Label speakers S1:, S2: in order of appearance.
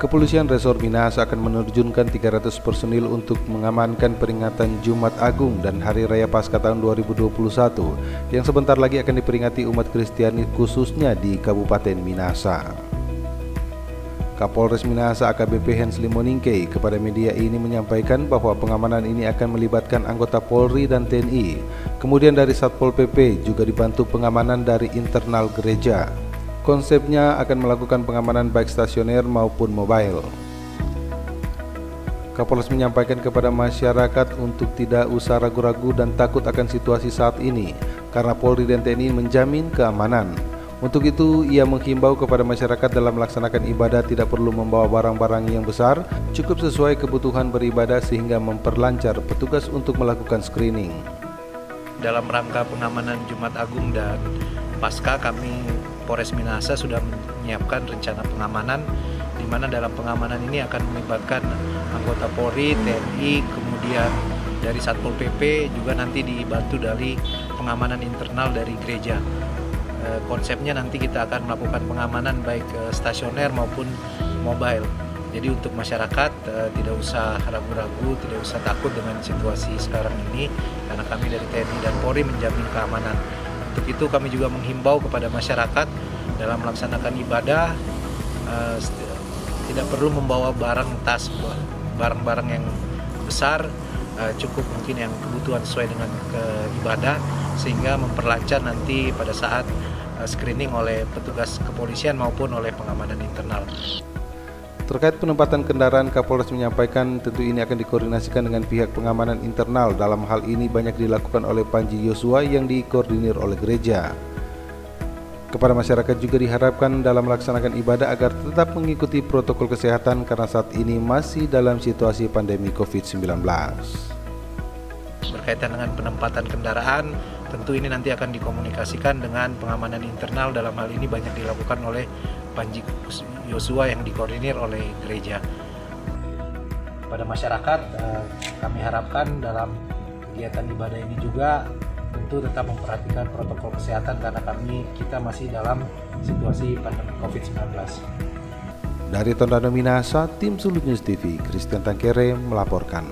S1: Kepolisian Resor Minahasa akan menerjunkan 300 personil untuk mengamankan peringatan Jumat Agung dan Hari Raya Paskah tahun 2021 yang sebentar lagi akan diperingati umat Kristiani khususnya di Kabupaten Minahasa. Kapolres Minahasa AKBP Hans Limoningke kepada media ini menyampaikan bahwa pengamanan ini akan melibatkan anggota Polri dan TNI. Kemudian dari Satpol PP juga dibantu pengamanan dari internal gereja. Konsepnya akan melakukan pengamanan baik stasioner maupun mobile. Kapolres menyampaikan kepada masyarakat untuk tidak usah ragu-ragu dan takut akan situasi saat ini karena Polri dan TNI menjamin keamanan. Untuk itu, ia menghimbau kepada masyarakat dalam melaksanakan ibadah tidak perlu membawa barang-barang yang besar, cukup sesuai kebutuhan beribadah sehingga memperlancar petugas untuk melakukan screening.
S2: Dalam rangka pengamanan Jumat Agung dan Pasca kami Polres Minahasa sudah menyiapkan rencana pengamanan di mana dalam pengamanan ini akan melibatkan anggota Polri, TNI, kemudian dari Satpol PP juga nanti dibantu dari pengamanan internal dari gereja. E, konsepnya nanti kita akan melakukan pengamanan baik stasioner maupun mobile. Jadi untuk masyarakat e, tidak usah ragu-ragu, tidak usah takut dengan situasi sekarang ini karena kami dari TNI dan Polri menjamin keamanan. Untuk itu kami juga menghimbau kepada masyarakat dalam melaksanakan ibadah uh, tidak perlu membawa barang tas barang-barang yang besar uh, cukup mungkin yang kebutuhan sesuai dengan ke ibadah sehingga memperlancar nanti pada saat uh, screening oleh petugas kepolisian maupun oleh pengamanan internal.
S1: Terkait penempatan kendaraan, Kapolres menyampaikan tentu ini akan dikoordinasikan dengan pihak pengamanan internal. Dalam hal ini banyak dilakukan oleh Panji Yosua yang dikoordinir oleh gereja. Kepada masyarakat juga diharapkan dalam melaksanakan ibadah agar tetap mengikuti protokol kesehatan karena saat ini masih dalam situasi pandemi COVID-19.
S2: Berkaitan dengan penempatan kendaraan, tentu ini nanti akan dikomunikasikan dengan pengamanan internal dalam hal ini banyak dilakukan oleh Panji Yosua yang dikoordinir oleh gereja. Pada masyarakat, eh, kami harapkan dalam kegiatan ibadah ini juga tentu tetap memperhatikan protokol kesehatan karena kami kita masih dalam situasi pandemi COVID-19.
S1: Dari Tondano Minasa, tim Sulut News TV, Christian Tangkere melaporkan.